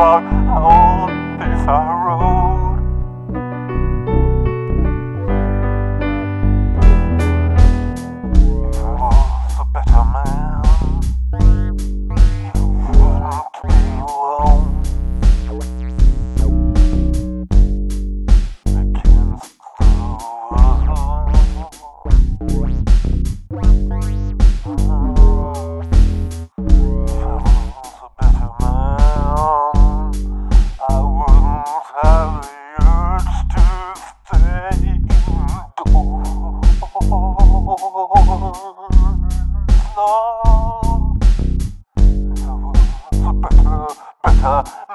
thinking A better, better.